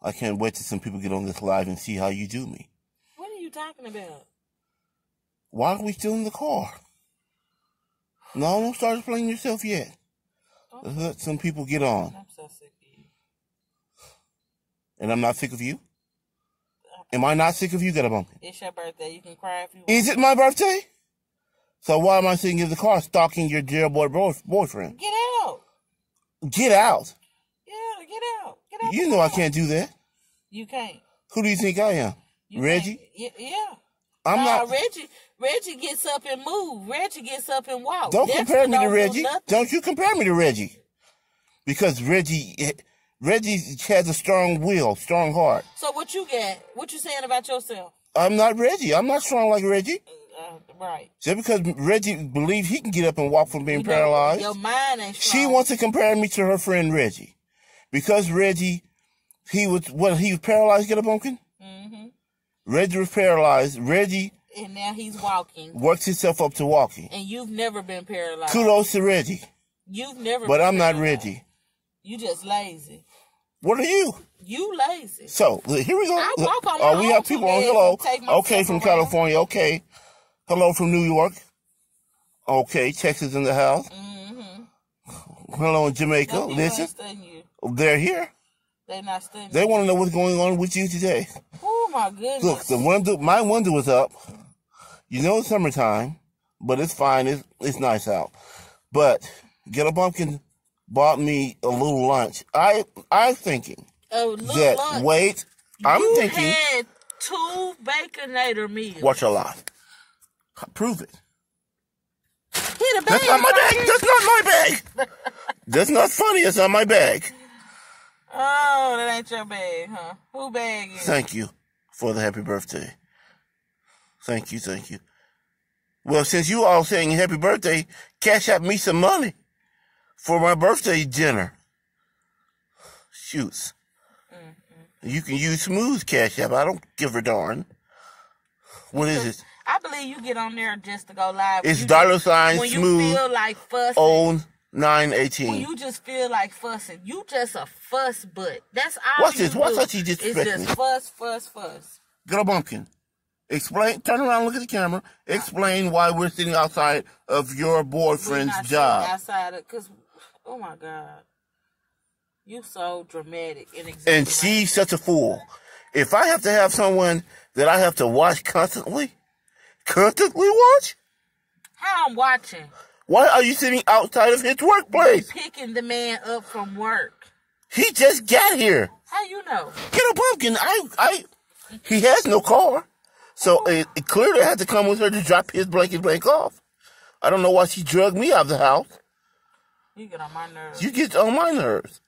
I can't wait till some people get on this live and see how you do me. What are you talking about? Why are we still in the car? No, don't start explaining yourself yet. Let's let some people get on. I'm so sick of you. And I'm not sick of you? Am I not sick of you, Ghetto Bumpkin? It's your birthday. You can cry if you want. Is it my birthday? So why am I sitting in the car stalking your dear boy boyfriend? Get out. Get out. Get out. Get out. You know I can't do that. You can't. Who do you think I am? You Reggie? can't. Yeah. I'm Nah, not. Reggie. Reggie gets up and move. Reggie gets up and walk. Don't Dexter compare me to don't do Reggie. nothing. Don't you compare me to Reggie. Because Reggie, Reggie has a strong will, strong heart. So what you got? What you saying about yourself? I'm not Reggie. I'm not strong like Reggie. Uh, right. Just because Reggie believes he can get up and walk from being You know, paralyzed, Your mind ain't strong. she wants to compare me to her friend Reggie. Because Reggie, he was, what, he was paralyzed, Ghetto Bumpkin? hmm Reggie was paralyzed. Reggie And now he's walking. works himself up to walking. And you've never been paralyzed. Kudos to Reggie. You've never But I'm not. Reggie. You just lazy. What are you? You lazy. So here we go. I walk on oh, my we own have people on. Hello. take my Okay, from around. California. Okay. Hello from New York. Okay, Texas in the house. Mm-hmm. Hello in Jamaica. Listen. They're here. They not They want to know what's going on with you today. Oh my goodness. Look, the window, my window is up. You know it's summertime, but it's fine. It's it's nice out. But Ghetto Bumpkin bought me a little lunch. I I'm thinking that lunch. wait. I'm you thinking. had two baconator meals. Watch a lot. Prove it. Hit a bag. That's not my bag. That's not my bag. That's not funny. It's not my bag. Oh, that ain't your bag, huh? Who bag is? Thank you for the happy birthday. Thank you, thank you. Well, since you all saying happy birthday, cash out me some money for my birthday dinner. Shoots. Mm-hmm. You can use smooth cash app. I don't give a darn. What is it? I believe you get on there just to go live. It's you dollar sign when smooth you feel like fussing. own nine When you just feel like fussing, you just a fuss butt. That's all What's you this. Watch do. how she It's just fuss, fuss, fuss. Ghetto Bumpkin. Explain. Turn around. Look at the camera. Explain why we're sitting outside of your We're boyfriend's not job. outside of, cause, oh my God, you so dramatic and and she's such a fool. If I have to have someone that I have to watch constantly, constantly watch, How I'm watching, why are you sitting outside of his workplace? picking the man up from work. He just got here. How you know? Ghetto Bumpkin. I, I, he has no car, so it, it clearly had to come with her to drop his blanket blank off. I don't know why she drugged me out of the house. You get on my nerves. You get on my nerves.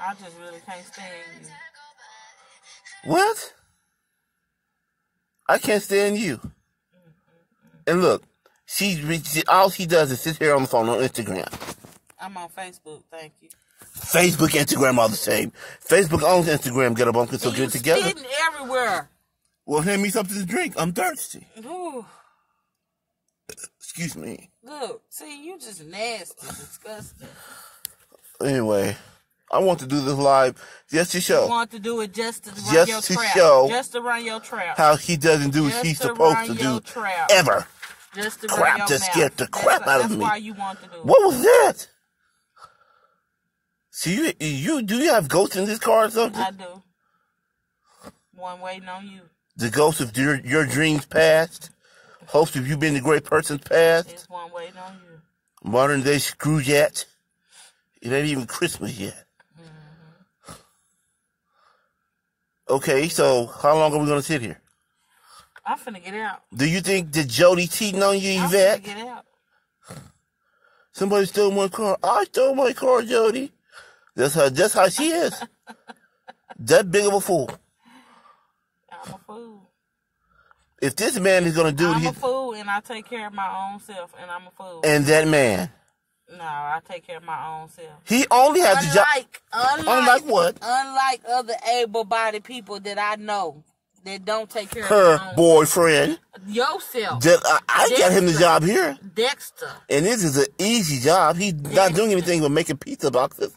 I just really can't stand you. What? I can't stand you. And look, she, she all she does is sit here on the phone on Instagram. I'm on Facebook. Thank you. Facebook, Instagram all the same. Facebook owns Instagram. Ghetto Bumpkin, so get you together. spitting everywhere. Well, hand me something to drink. I'm thirsty. Ooh, Excuse me. look, see, you just nasty, disgusting. Anyway, I want to do this live just to You show want to do it just to run Just your to trap. show just to run your trap. how he doesn't do what Just he's to supposed to do trap. ever. Just to crap just scared the That's- crap out of me. why you want to do it. What was that? See, you, you do you have ghosts in this car or something? I do. One waiting on you. the ghosts of your your dreams past, hopes of you being the great person's past. There's one waiting on you. Modern day Scrooge yet. It ain't even Christmas yet. Mm-hmm. Okay, so how long are we gonna sit here? I'm finna get out. Do you think that Jody cheating on you, I'm finna Yvette? get out. Somebody stole my car. I stole my car, Jody. That's how that's how she is. that big of a fool. I'm a fool. If this man is gonna do I'm what a fool and I take care of my own self and I'm a fool. and that man, no, I take care of my own self. he only has the job. Unlike, unlike, Unlike what? Unlike other able-bodied people that I know that don't take care of Her boyfriend. yourself, I, I got him the job here. Dexter. And this is an easy job. He's not doing anything but making pizza boxes.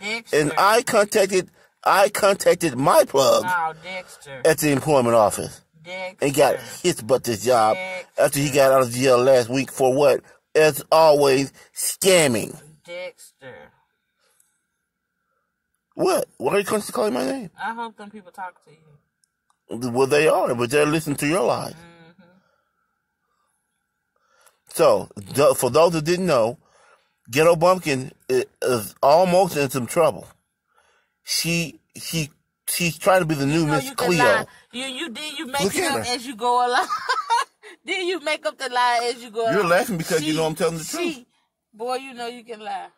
Dexter. And I contacted I contacted my plug Oh, Dexter. at the employment office Dexter. and got his butt this job Dexter. after he got out of jail last week for what? As always, scamming. Dexter. What? Why are you constantly calling my name? I hope them people talk to you. Well, they are, but they're listening to your lies. So, th- for those who didn't know, Ghetto Bumpkin is almost in some trouble. She, she, she's trying to be the new You know Miss Cleo. You you did you make Look it up her. as you go along. did you make up the lie as you go along? You're laughing because you know I'm telling the truth. Boy, you know you can lie.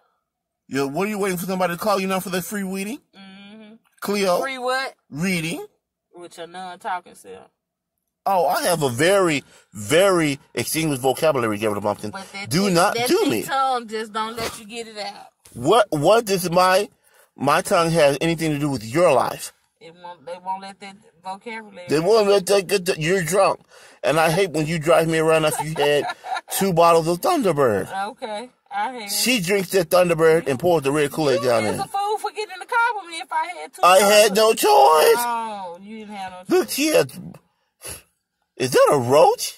Yeah, what are you waiting for somebody to call you now for that free reading? Mm-hmm. Cleo, Free what? reading. With your non-talking self. Oh, I have a very, very extinguished vocabulary, Ghetto Bumpkin. Do thick- not that do me. tongue just don't let you get it out. What, what does my, my tongue have anything to do with your life? It won't. They won't let that vocabulary. They won't let that get the, you're drunk. And I hate when you drive me around after you had two bottles of Thunderbird. okay, I hate it. She drinks that Thunderbird and pours the red Kool-Aid You down in. a fool for getting in the car with me if I had two. I had no choice. Oh, you didn't have no. Look, she had, that a roach?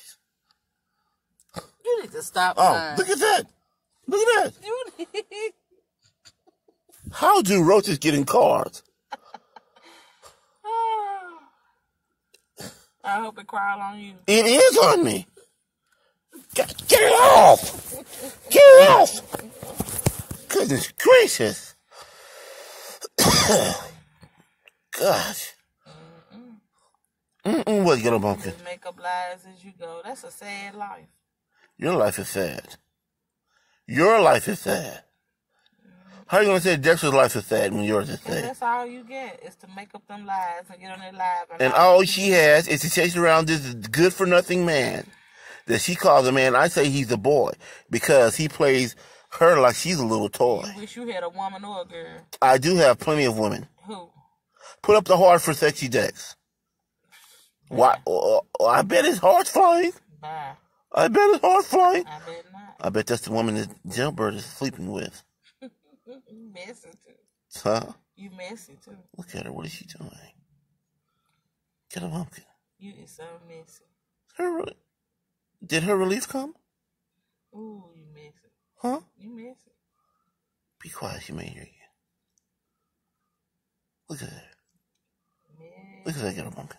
You need to stop. Oh, lying. look at that. Look at that. You need- How do roaches get in cars? I hope it crawled on you. It is on me. Get, get it off! Get it off! Goodness gracious. Gosh. Mm-mm, what, Ghetto Bumpkin? Just make up lies as you go. That's a sad life. Your life is sad. Your life is sad. How are you going to say Dexter's life is sad when yours is And sad? that's all you get is to make up them lies and get on their live. And lie. all she has is to chase around this good for nothing man that she calls a man. I say he's a boy because he plays her like she's a little toy. You wish you had a woman or a girl. I do have plenty of women. Who? Put up the heart for sexy Dex. Why? Oh, oh, oh, I bet his heart's flying. Bye. I bet his heart's flying. I bet not. I bet that's the woman that Jailbird is sleeping with. You messy too. Huh? You messy too. Look at her. What is she doing? Ghetto Bumpkin. You is so messy. Her, did her relief come? Ooh, you messy. Huh? You messy. Be quiet. She may hear you. Look at her. Messy. Look at that Ghetto Bumpkin.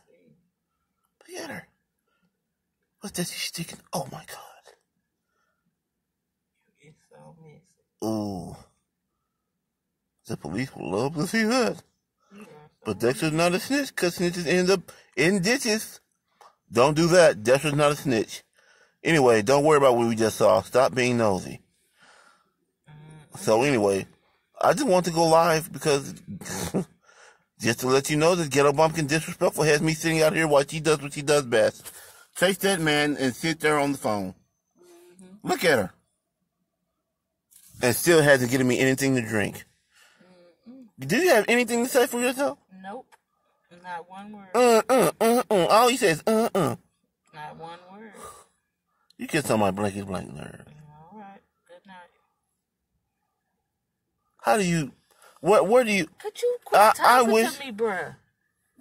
Look at her. What's that she's sticking? Oh my god. You is so messy. Ooh. The police will love to see that. But Dexter's not a snitch because snitches end up in ditches. Don't do that. Dexter's not a snitch. Anyway, don't worry about what we just saw. Stop being nosy. Mm, so anyway, I just want to go live because just to let you know that Ghetto Bumpkin Disrespectful has me sitting out here while she does what she does best. Chase that man and sit there on the phone. Look at her. And still hasn't given me anything to drink. Do you have anything to say for yourself? Nope. Not one word. Uh, uh, uh, uh. All he says, uh, uh. Not one word. You kiss on my blanket blank nerve. All right. Good night. How do you, where, where do you, Could you quit I- I talking wish- to me, bruh?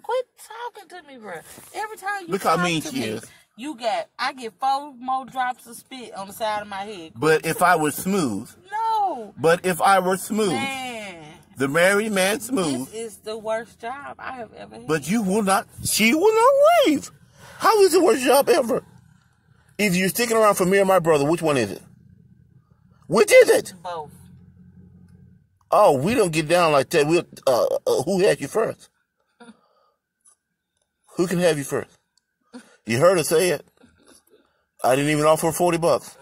Quit talking to me, bruh. Every time you Look how talk mean to she me, is. you get I get four more drops of spit on the side of my head. but if I were smooth, No, but if I were smooth, man, the married man smooth, this is the worst job I have ever had. but you will not, she will not leave. How is the worst job ever? If you're sticking around for me or my brother, which one is it? Which is it? both. Oh, we don't get down like that. We, uh, uh, who had you first? Who can have you first? You heard her say it. I didn't even offer 40 bucks.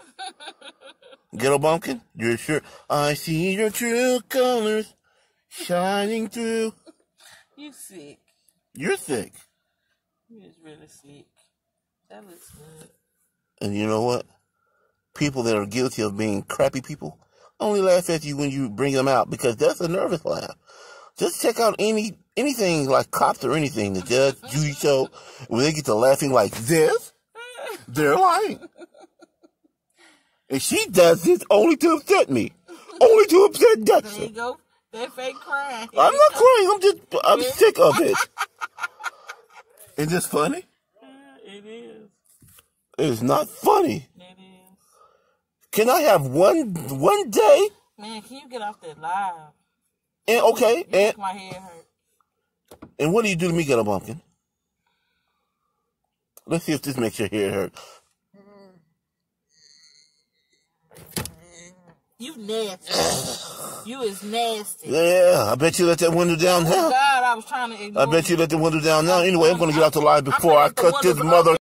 Ghetto bumpkin, you're sure. I see your true colors shining through. You sick? You're sick. You're really sick. That looks good. And you know what? People that are guilty of being crappy people only laugh at you when you bring them out because that's a nervous laugh. Just check out any anything like cops or anything, the judge, Judy show, when they get to laughing like this, they're lying. And she does this only to upset me. Only to upset There you go. That fake crying. I'm not crying. I'm just, I'm sick of it. Is this funny? Yeah, It is. It's not funny. Can I have one one day? Man, can you get off that live? And okay, You and my head hurt. and what do you do to me, Ghetto Bumpkin? Let's see if this makes your hair hurt. You nasty. you is nasty. Yeah, I bet you let that window down Oh now. God, I was trying to I bet you let the window down now. Anyway, I'm gonna get out the live before I cut this mother.